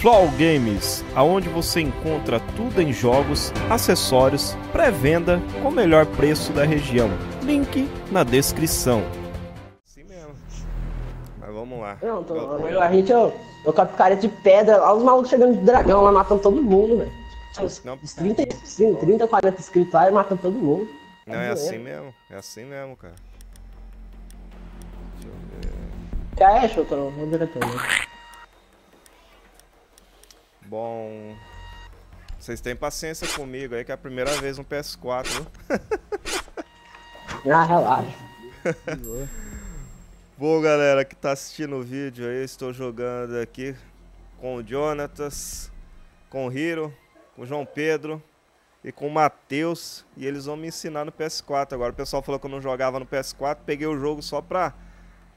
Flow Games, aonde você encontra tudo em jogos, acessórios, pré-venda com o melhor preço da região. Link na descrição. Assim mesmo. Mas vamos lá. Não, tô, a gente, eu, eu com a picareta de pedra, olha os malucos chegando de dragão lá, matando todo mundo, velho. Os, Não. os 30, 30, 40 inscritos lá e matando todo mundo. Não, é assim mesmo. É assim mesmo, cara. Deixa eu ver. Já é, no diretor. Né? Bom. Vocês têm paciência comigo aí, que é a primeira vez no PS4, viu? Ah, relaxa. Bom, galera que tá assistindo o vídeo aí, estou jogando aqui com o Jonatas, com o Hiro, com o João Pedro e com o Matheus. E eles vão me ensinar no PS4 agora. O pessoal falou que eu não jogava no PS4, peguei o jogo só pra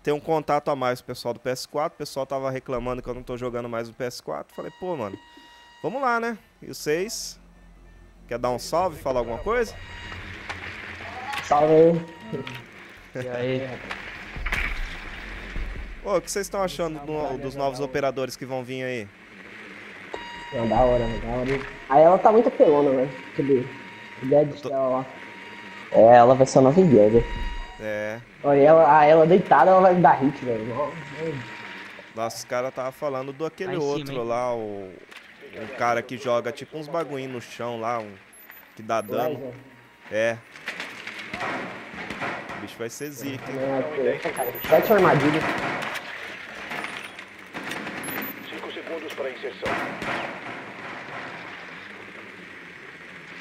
ter um contato a mais com o pessoal do PS4. O pessoal tava reclamando que eu não tô jogando mais no PS4. Falei, pô, mano, vamos lá, né? E vocês? Quer dar um salve, falar alguma coisa? Salve aí. E aí? Ô, o que vocês estão achando do- dos novos operadores que vão vir aí? Não, da hora, da hora. Aí ela tá muito pelona, velho. Aquele. Ideia de dela lá. É, ela vai ser a nova Guilda. É, Olha, ela, a ela deitada, ela vai dar hit, velho. Nossa, Nossa, os caras tava falando do aquele cima, outro hein? lá, o. Um cara que joga tipo uns bagulhinhos no chão lá, um, que dá dano. É. O bicho vai ser zica, hein? é, cara, Sete armadilhas. 5 segundos para inserção.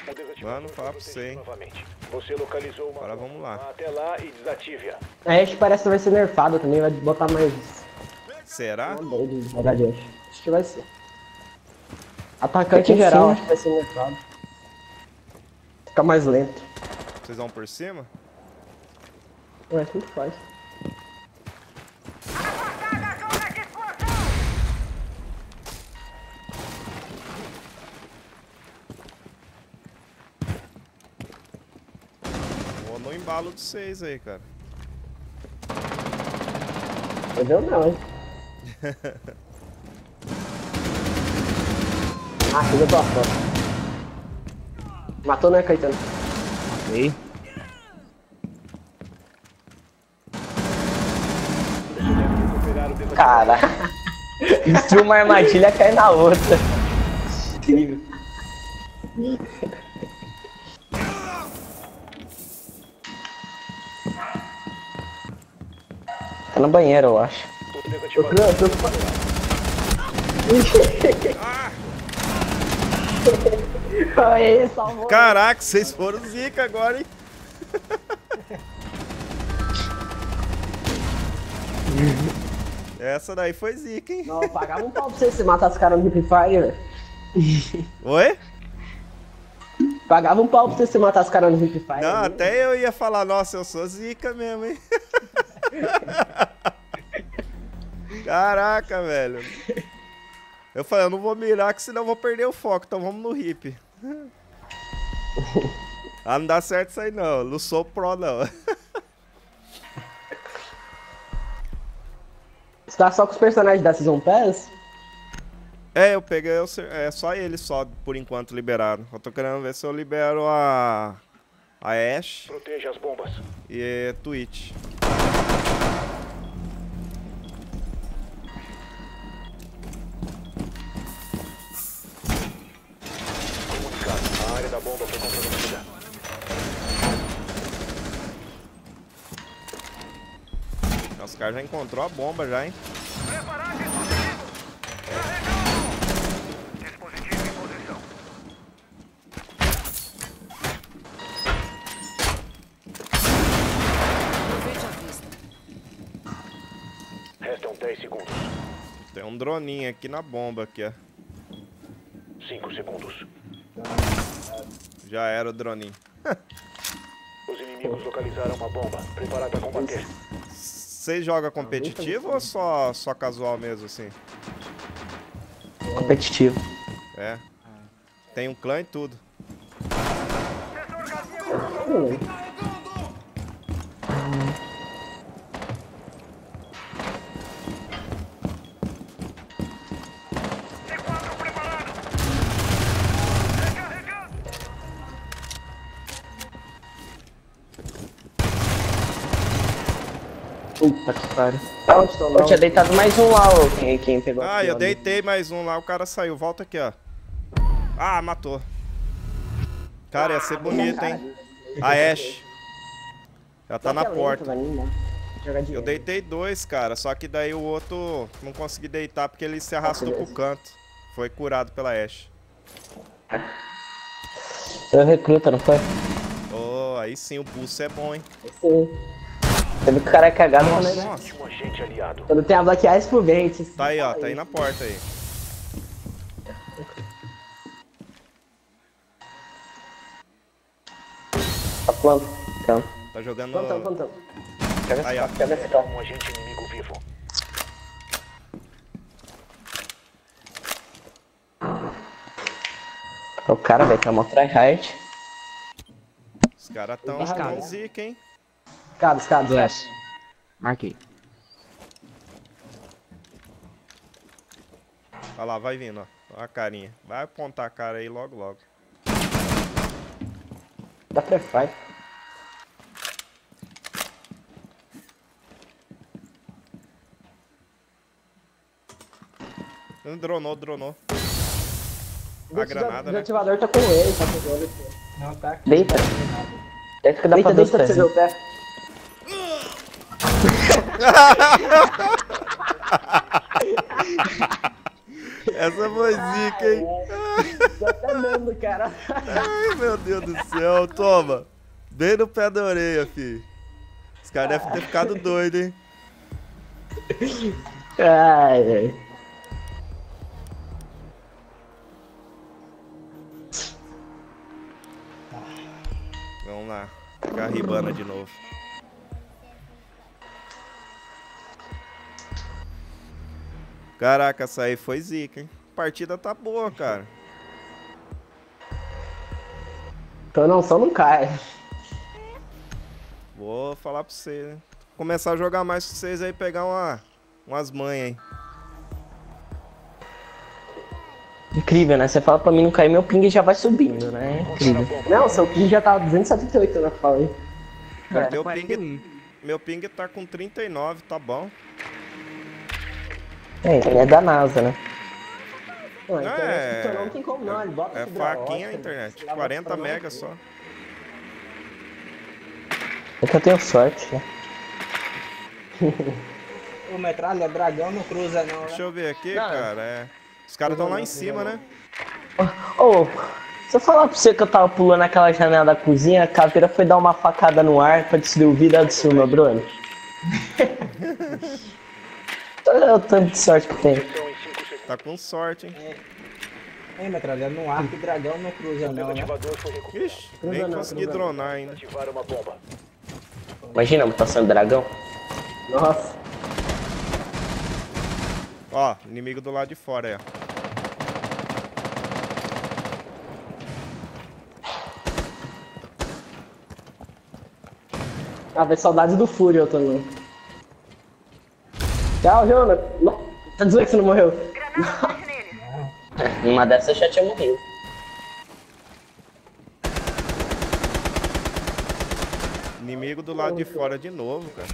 O desativador Mano, falar pra você, hein? Novamente. Você localizou uma Agora vamos lá. Até lá e desative-a. A Ash parece que vai ser nerfada também, vai botar mais. Será? Uma boa de jogar de Ash. Acho que vai ser. Atacante em geral, acho que vai ser nerfado. Fica mais lento. Vocês vão por cima? Ué, tudo faz. Embalo de vocês aí, cara. Entendeu não, hein? ah, filha do afora. Matou, né, Caetano? Desativador. Cara. Destruiu uma armadilha cai na outra. Incrível. no banheiro, eu acho. Eu desativador tô, eu tô... Aí, salvou. Caraca, vocês foram zica agora, hein? Essa daí foi zica, hein? Não, eu pagava um pau pra você se matar os caras no Hip Fire. Oi? Pagava um pau pra você se matar os caras no Hip Fire. Não, né? até eu ia falar, nossa, eu sou zica mesmo, hein? Caraca, velho. Eu falei, eu não vou mirar, que senão eu vou perder o foco, então vamos no hip. Ah, não dá certo isso aí não, eu não sou pro não. Você tá só com os personagens da Season Pass? É, eu peguei, ser- é só ele só, por enquanto, liberado. Eu tô querendo ver se eu libero a... A Ash Proteja as bombas. e Twitch. Bomba foi comprometida. Os caras já encontrou a bomba já, hein? Aproveite a vista. Restam 10 segundos. Tem um droninho aqui na bomba aqui, ó. 5 segundos. Já era o droninho. Os inimigos localizaram uma bomba. Combater. Vocês jogam competitivo ou só, só casual mesmo, assim? Competitivo. É. Tem um clã e tudo. Puta que pariu. Eu tinha deitado mais um lá, ô. Quem, quem pegou Ah, aqui, eu ó. deitei mais um lá, o cara saiu. Volta aqui, ó. Ah, matou. Cara, ia ser bonito, hein? A Ash. Já tá na é porta. Jogar Eu deitei dois, cara, só que daí o outro não consegui deitar porque ele se arrastou pro canto. Foi curado pela Ash. Eu recruta, não foi? Oh, aí sim, o pulso é bom, hein? Sim. Você viu que o cara é cagado quando ele- Nossa. Aliado. quando tem a Black Eyes por dente. Tá aí, ó, tá aí na porta aí. Tá planta. Então. Tá jogando. Plantão, plantão. Pega Aí, esse ó. carro, pega esse carro. Um agente inimigo vivo. O cara, velho, tá mó tryhard. Os caras tão tão zica, hein? Escada, escada, escada. Glass. Marquei. Olha lá, vai vindo, ó. Olha a carinha. Vai apontar a cara aí logo, logo. Dá pré-fire. Não dronou, dronou. A O granada, né? ativador tá com ele, tá pegando aqui. Não, tá aqui. Deita. Deita que dá pra Deita, dar deita pra você ver o pé. Essa foi zica, hein? Tô até dando, cara. Ai, meu Deus do céu. Toma. Bem no pé da orelha, fi. Os caras devem ter ficado doidos, hein? Ai, velho. Vamos lá. Pegar a ribana de novo. Caraca, essa aí foi zica, hein? A partida tá boa, cara. Então não, só não cai. Vou falar pra você, né? Começar a jogar mais com vocês aí, pegar uma, umas manhas aí. Incrível, né? Você fala pra mim não cair, meu ping já vai subindo, né? Incrível. Não, seu ping já tá 278 na fala aí. Cara, É, meu, 41. ping, meu ping tá com 39, tá bom. É, ele é da NASA, né? Pô, a Não, internet é- funcionou, não tem como não, ele bota É faquinha a internet. sei lá, 40 bota pra mega só. É que eu tenho sorte, né? Ô, metralha, dragão não cruza não, né? Deixa eu ver aqui, Não. cara. É... Os caras estão lá em cima, né? Ô, se eu falar pra você que eu tava pulando aquela janela da cozinha, a caveira foi dar uma facada no ar pra destruir o vidro do seu meu drone. Olha o tanto de sorte que tem. São em 5 segundos. Tá com sorte, hein? Ei, metralha, no arco dragão não cruza não, né? Ixi, nem não, consegui cruza dronar ainda. Ativar uma bomba. Imagina mutação de dragão. Nossa. Ó, inimigo do lado de fora aí, ó. Ah, vai saudades do Fúrio também. Tchau, Jonas. Tá dizendo que você não morreu? Uma dessas eu já tinha morrido. Inimigo do lado de fora de novo, cara.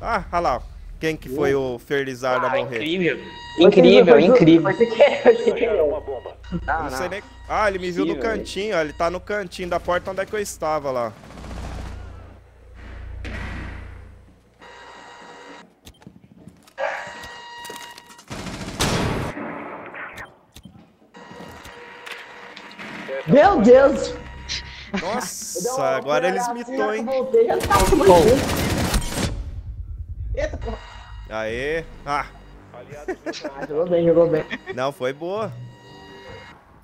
Ah, olha lá. Quem que foi o Ferlizardo a morrer? Incrível. Incrível, incrível. Ah, Não nem... Ah, ele me viu no cantinho, ó. Ele tá no cantinho da porta onde é que eu estava lá. Meu Deus! Nossa, agora eles mitou, hein? Voltei, já tava morrendo. Eita, porra. Aê. Ah, Ah, jogou bem, jogou bem. não, foi boa.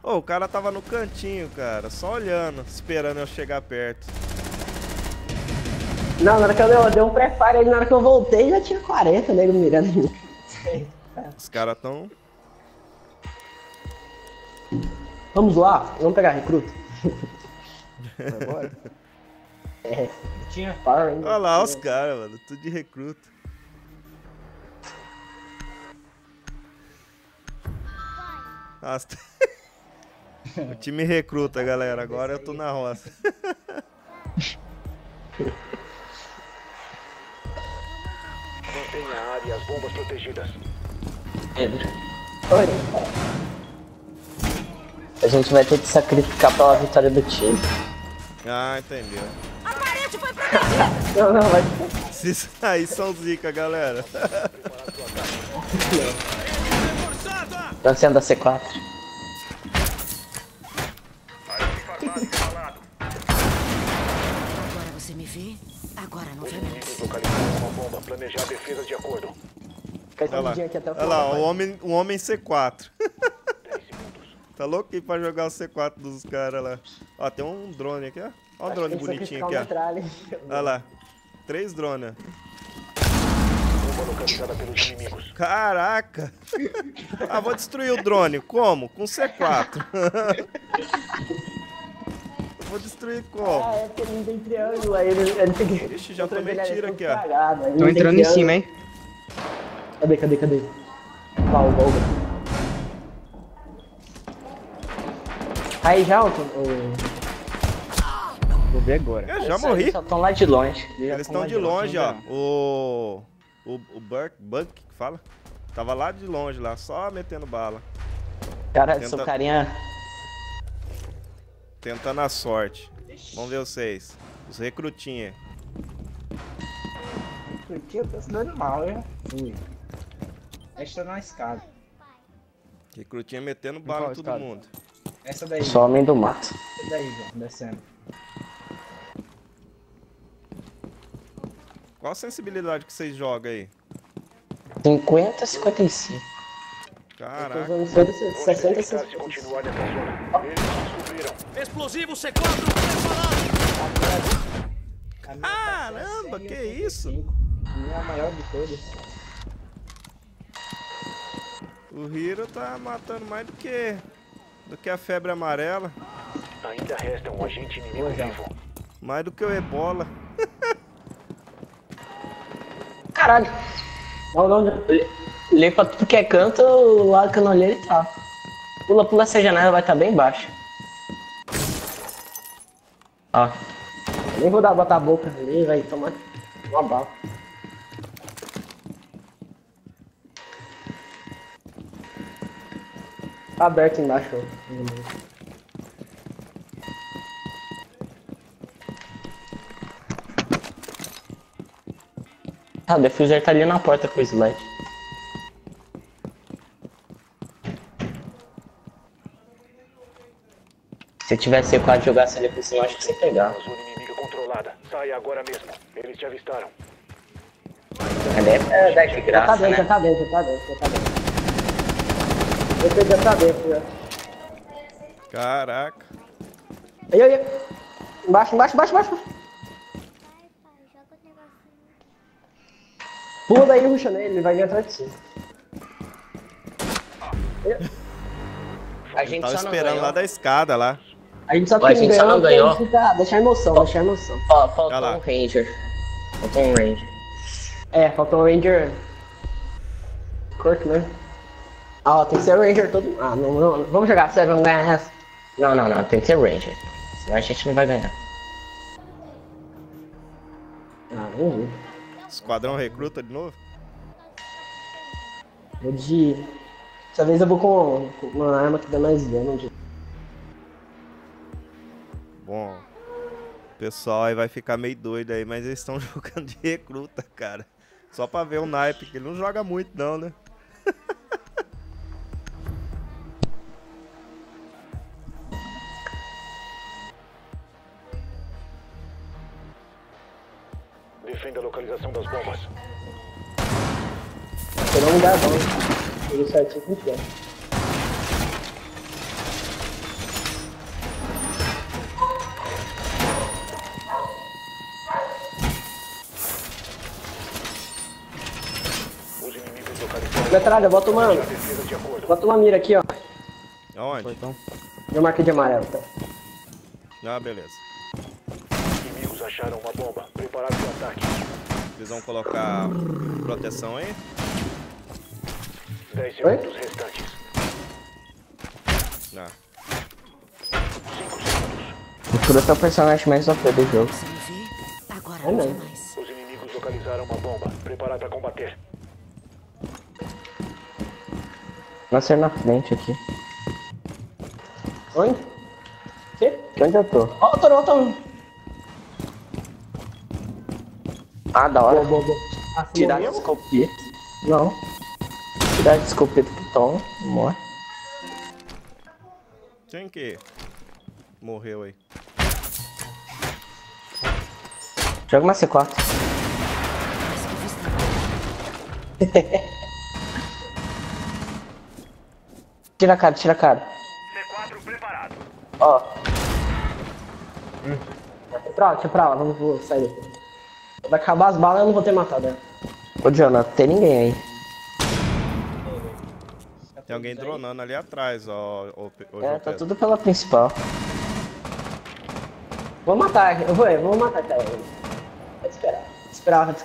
Ô, o cara tava no cantinho, cara. Só olhando, esperando eu chegar perto. Não, na hora que eu dei, eu dei um pré-fire aí, na hora que eu voltei, já tinha 40 nego mirando em mim. Os caras tão... Vamos lá, vamos pegar recruta. Tinha. Power Rangers. Olha lá os caras, mano. Tudo de recruta. Nossa. o time recruta, galera. Agora eu tô na roça. Mantenha a área e as bombas protegidas. Pedro. Oi. A gente vai ter que sacrificar pela vitória do time. Ah, entendeu. A parede foi protegida! Não, não, vai. Esses aí são zica, galera. Lançando a C4. Agora você me vê, agora não vê mais. Localizaram uma bomba. Planejar defesas de acordo. Fica Olha lá, escondidinho aqui até o Olha lá o homem, o homem C4. 10 segundos. Tá louco aí pra jogar o C4 dos caras lá. Ó, tem um drone aqui, ó. Ó o Acho drone bonitinho aqui, ó. metralha. Olha lá. Três drones. Caraca! Ah, vou destruir o drone. Como? Com C4. Eu vou destruir como? Ah, é porque ele não tem triângulo, aí ele, ele tem que... Ixi, já tomei tiro aqui, ó. Tô entrando em cima, hein? Cadê, cadê, cadê? Qual, o Aí já, o... o... Vou ver agora. Eu já morri. Só estão lá de longe. Eles estão de longe, ó. O. O, o Burke, Buck que fala? Tava lá de longe, lá, só metendo bala. Cara, Tenta- seu carinha... Tentando a sorte. Vamos ver vocês. Os recrutinhos. Porque eu tô se dando mal, hein? Fui. Esta na escada. Recrutinha metendo bala em todo escada? mundo. Essa daí. Só homem do mato. Essa daí, João, descendo. Qual a sensibilidade que vocês jogam aí? 50, 55. Tô Caraca. usando 60, Vou 60, evitar se 60. continuar nessa zona. Eles descobriram. Explosivo C4 preparado! Minha Caramba, 100 que 85. isso? Minha é maior de todas. O Hiro tá matando mais do que. Do que a febre amarela. Ainda resta um agente inimigo João. vivo. Mais do que o ebola. Caralho. Não, não. Lê pra tudo que é canto, o lado que eu não olhei ele tá. Pula, pula essa janela, vai estar bem baixo. Ó. Nem vou dar, botar a boca ali, vai tomar uma bala. Tá aberto embaixo. Ah, o diffuser tá ali na porta com o slide. Se tivesse C4 e jogasse ali por cima, acho que você pegava. Zona inimiga controlada. Saia agora mesmo. Eles te avistaram. É pra dar de Já tá graça, dentro, já né? tá dentro, já tá dentro, já tá dentro. Esse já tá dentro, já. Caraca. Aí, aí, aí. Embaixo, embaixo, embaixo, embaixo. Pula daí e ruxa nele, ele vai vir atrás de você. A gente Tava só não esperando ganhou. lá da escada lá. A gente só, A gente só não ganhou. Fica, deixar emoção, deixar emoção. faltou Olha lá. um Ranger. Faltou um Ranger. É, faltou um Ranger. Corto, né? Ah, ó, tem que ser Ranger todo. Ah, não, não. Vamos jogar, sério, vamos ganhar essa. Não, não, não, tem que ser Ranger. Senão a gente não vai ganhar. Ah, ver. Esquadrão recruta de novo? Vou de. Dessa vez eu vou com com uma arma que dá mais dano. De... Bom. O pessoal aí vai ficar meio doido aí, mas eles estão jogando de recruta, cara. Só pra ver o naipe, que ele não joga muito não, né? Pegar um lugar bom. Tudo certinho com o tempo. Os inimigos localizaram. Metralha, bota uma. Bota uma mira aqui, ó. Aonde? Portão. Eu marquei de amarelo, tá? Ah, beleza. Inimigos acharam uma bomba. Preparados para o ataque. Vocês vão colocar proteção aí? 10 segundos restantes. Não. 5 segundos. Procura seu personagem mais OP do jogo. Vê, agora não mais. Os inimigos localizaram uma bomba. Preparar para combater. Nascer na frente aqui. Onde? Que? Onde eu tô? Ó, tô, ó, tô. Ah, da hora. Boa, boa, boa. Ah, Tirar a morreu? escopeta. Não. Tirar a escopeta que toma. Morre. Quem que morreu aí? Joga uma C4. Mas que vista. Tira a cara, tira a cara. C4 preparado. Ó, Deixa pra lá, deixa pra lá, vamos vou sair daqui. Vai acabar as balas eu não vou ter matado ela. ô Jonathan, tem ninguém aí. Tem alguém dronando ali atrás, ó. É, tá tudo pela principal. Vou matar, eu vou, eu vou matar cara. Pode esperar. Vou esperar.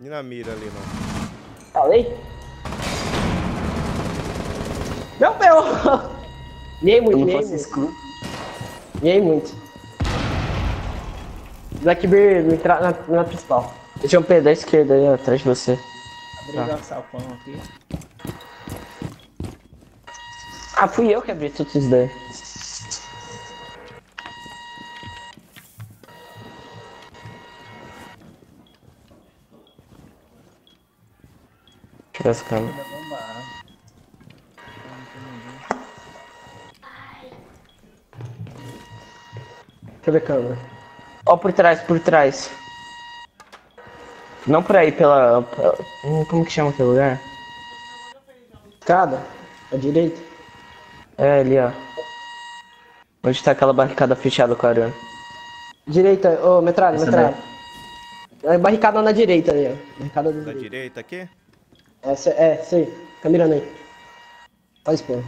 E na mira ali, não. Falei? Meu pé! Miei Se muito, fosse muito. Miei muito. Blackbeard me tra na, na principal. Deixa um pé da esquerda aí, ó, atrás de você. Abri o salpão aqui. Ah, fui eu que abri tudo isso daí. Ver essa câmera. Eu ver câmera. Ó, por trás, por trás. Não por aí, pela. pela- Como que chama aquele lugar? Escada? À direita? É ali, ó. Onde tá aquela barricada fechada com a arame. Direita, ô, metralha, Essa metralha. É barricada na direita ali, ó. Barricada da Da direita. direita aqui? Essa, é, sei. Fica mirando aí. Só espera.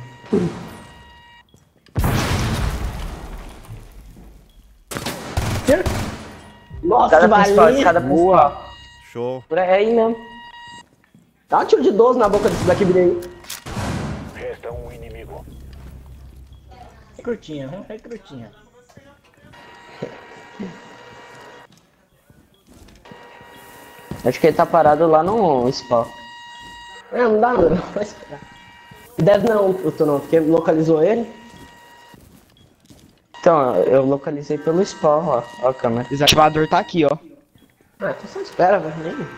Tira. Nossa, que Cada principal, cada principal. Show. Por aí mesmo. Dá um tiro de 12 na boca desse Blackbeard aí. Recrutinha, vamos recrutinha. Acho que ele tá parado lá no spawn. É, não dá não, vai esperar. Deve não, tô não, porque localizou ele. Então, eu localizei pelo spawn, ó. Ó a câmera. Desativador tá aqui, ó. Ah, então só espera, velho. Nem...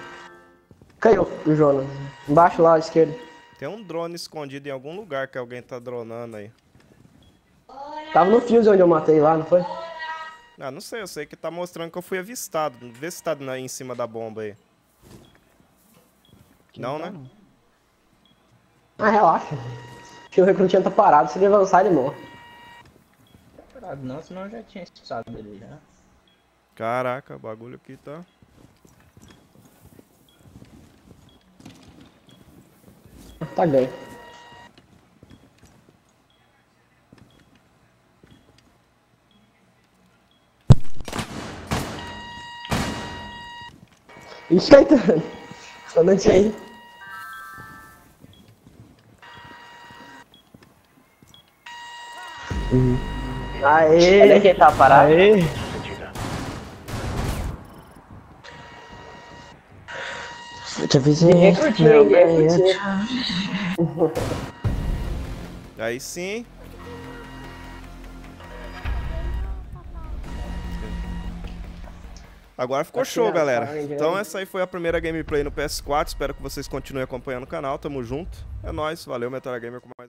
Caiu o Jonas. Embaixo lá à esquerda. Tem um drone escondido em algum lugar que alguém tá dronando aí. Tava no fuse onde eu matei lá, não foi? Ah, não sei, eu sei que tá mostrando que eu fui avistado. Vê se tá na- em cima da bomba aí. Não, né? Ah, relaxa. Que o recrutinho tá parado, se ele avançar ele morre. Parado não, senão eu já tinha expulsado dele já. Caraca, o bagulho aqui tá. Tá ganho. Ixi, Caetano. Só não aí. Aê! Olha quem tá parado. Aê! Eu te avisei. Recrutinho, meu bem, recrutinho. Aí sim. Agora ficou Aqui show, galera. Find, Então essa aí foi a primeira gameplay no PS4. Espero que vocês continuem acompanhando o canal. Tamo junto. É nóis. Valeu, Metal Gamer com mais